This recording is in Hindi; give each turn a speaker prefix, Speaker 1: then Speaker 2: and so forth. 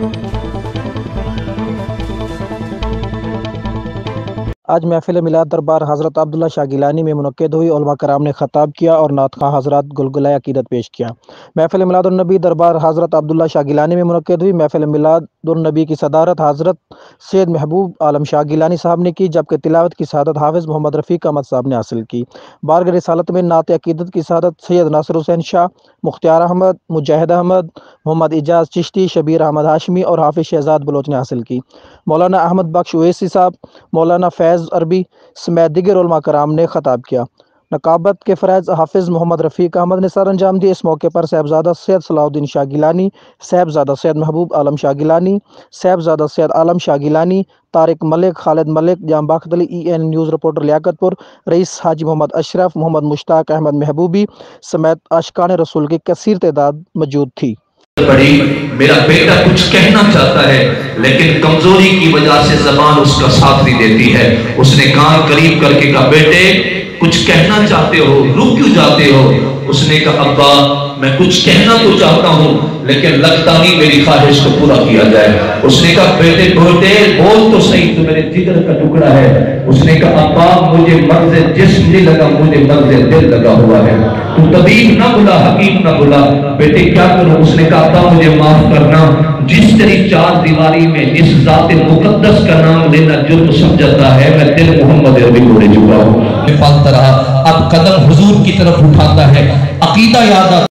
Speaker 1: Thank you. आज महफिल मिलाद दरबार हज़रत अब्दुल्ला शाह गिलानी में मुनद हुई। कराम ने ख़ताब किया और नात खां हज़रत गुलगुला अकीदत पेश किया। महफिल मिलादुलनबी दरबार हज़रत अब्दुल्ला शाह गिलानी में मुनद हुई। महफिल मिलादुलनबी की सदारत हज़रत सैद महबूब आलम शाह गिलानी साहब ने की, जबकि तिलावत की शहादत हाफिज़ मोहम्मद रफ़ीक अहमद साहब ने हासिल की। बारग रसालत में नात अकीदत की शहादत सैद नासर हुसैन शाह मुख्तार अहमद, मुजाहिद अहमद, मोहम्मद एजाज चिश्ती, शबीर अहमद हाशमी और हाफिज़ शहजाद बलोच ने हासिल की। मौलाना अहमद बख्श ओवैसी साहब, मौलाना फैज़ अरबी समेत दिगर कराम ने ख़ताब किया। नकाबत के फ़रज़ हाफिज़ मोहम्मद रफ़ीक अहमद ने सर अंजाम दिए। इस मौके पर साहबजादा Syed Salauddin Shah Gilani, Sahibzada Syed Mehboob Alam Shah Gilani, Sahibzada Syed Alam Shah Gilani, Tariq Malik, Khalid Malik, Jam Bakht Ali E N news reporter Liaquatpur, Rais Haji Mohammad Ashraf, Mohammad Mushtaq Ahmad Mehboobi समेत अशकान रसूल की कसर तदाद मौजूद थी।
Speaker 2: बड़ी, मेरा बेटा कुछ कहना चाहता है, लेकिन कमज़ोरी की वजह से जबान उसका साथ नहीं देती है। उसने कान करीब करके कहा, बेटे, कुछ कहना चाहते हो? रुक क्यों जाते हो? उसने कहा, अब्बा, मैं कुछ कहना तो चाहता हूँ, लेकिन लगता नहीं मेरी ख्वाहिश को पूरा किया जाए। उसने कहा, बेटे बेटे बोल तो सही तो मेरे जिगर का टुकड़ा है उसने कहा अब्बा मुझे मर्ज जिस्म नहीं लगा, मुझे मर्ज दिल लगा हुआ है। तू तबीब ना बुला हकीम ना बुला बेटे, क्या करूँ? उसने कहा अब्बा मुझे माफ़ करना। जिस तेरी चार दीवारी में, जिस जात मुकद्दस का नाम लेना जुर्म समझता है, मैं दिल मोहम्मद अरबी को ले चुका हूँ। पालता रहा। अब कदम हुजूर की तरफ़ उठाता है। अकीदा याद